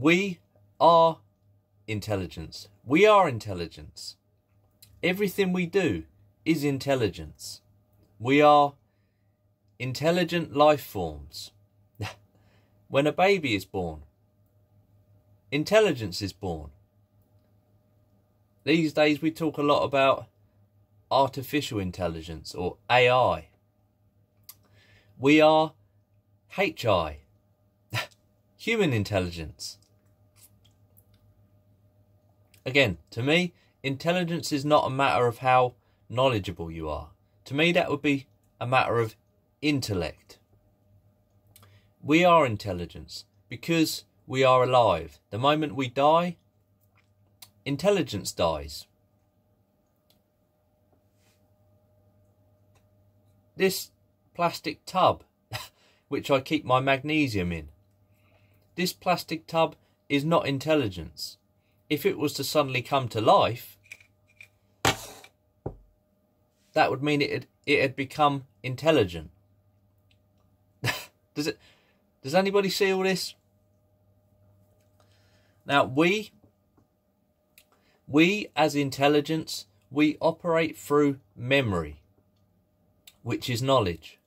We are intelligence. We are intelligence. Everything we do is intelligence. We are intelligent life forms. when a baby is born, intelligence is born. These days we talk a lot about artificial intelligence or AI. We are HI, human intelligence. Again, to me, intelligence is not a matter of how knowledgeable you are. To me, that would be a matter of intellect. We are intelligence because we are alive. The moment we die, intelligence dies. This plastic tub, which I keep my magnesium in, this plastic tub is not intelligence. If it was to suddenly come to life, that would mean it had, it had become intelligent. does it? Does anybody see all this? Now we we, as intelligence, we operate through memory, which is knowledge.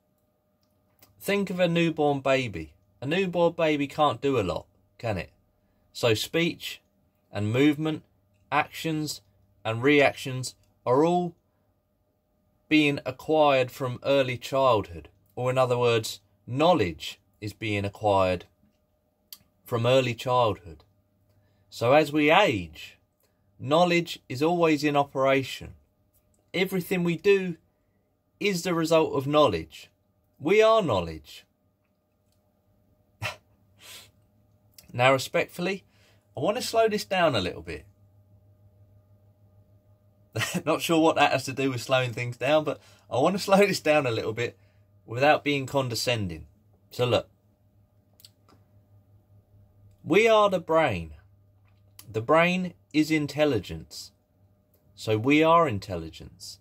Think of a newborn baby. A newborn baby can't do a lot, can it? So speech and movement, actions and reactions are all being acquired from early childhood. Or in other words, knowledge is being acquired from early childhood. So as we age, Knowledge is always in operation. Everything we do is the result of knowledge. We are knowledge. now, respectfully, I want to slow this down a little bit. Not sure what that has to do with slowing things down, but I want to slow this down a little bit without being condescending. So, look, we are the brain. The brain is intelligence. So we are intelligence.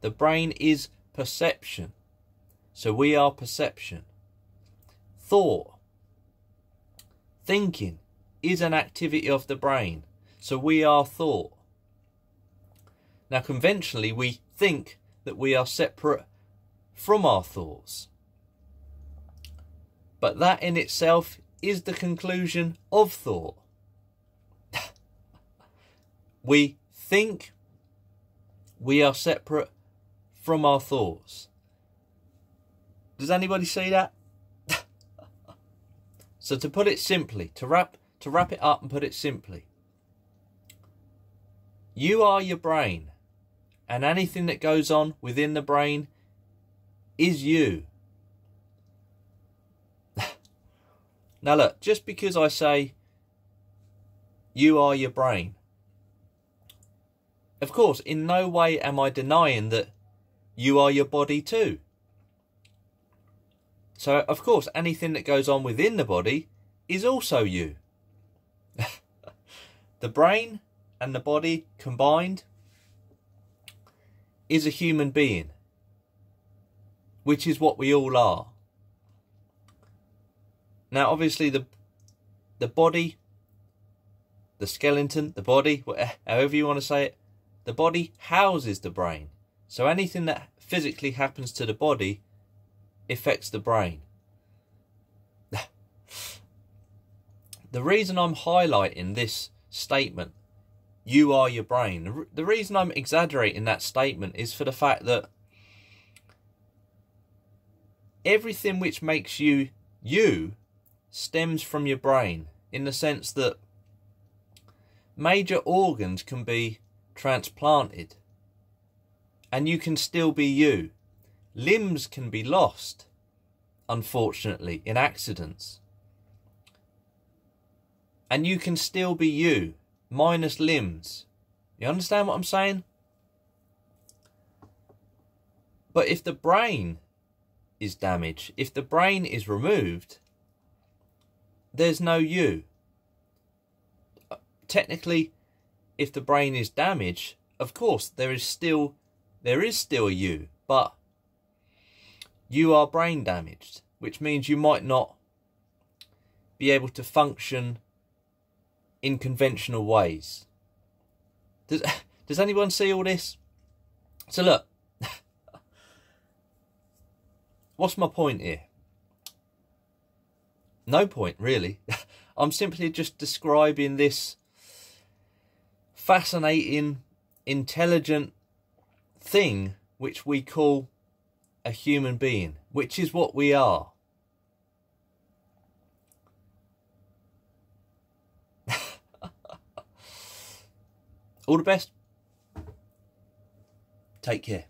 The brain is perception. So we are perception. Thought, thinking is an activity of the brain. So we are thought. Now, conventionally, we think that we are separate from our thoughts. But that in itself is the conclusion of thought. We think we are separate from our thoughts. Does anybody see that? so to put it simply, to wrap to wrap it up and put it simply, you are your brain, and anything that goes on within the brain is you. now look, just because I say you are your brain of course, in no way am I denying that you are your body too. So, of course, anything that goes on within the body is also you. The brain and the body combined is a human being, which is what we all are. Now, obviously, the the body, the skeleton, the body, however you want to say it, the body houses the brain. So anything that physically happens to the body affects the brain. the reason I'm highlighting this statement, you are your brain, the reason I'm exaggerating that statement is for the fact that everything which makes you you stems from your brain in the sense that major organs can be transplanted. And you can still be you. Limbs can be lost, unfortunately, in accidents. And you can still be you, minus limbs. You understand what I'm saying? But if the brain is damaged, if the brain is removed, there's no you. Technically, if the brain is damaged, of course there is still there is still you, but you are brain damaged, which means you might not be able to function in conventional ways. Does, does anyone see all this? So look, what's my point here? No point, really. I'm simply just describing this fascinating, intelligent thing which we call a human being, which is what we are. All the best. Take care.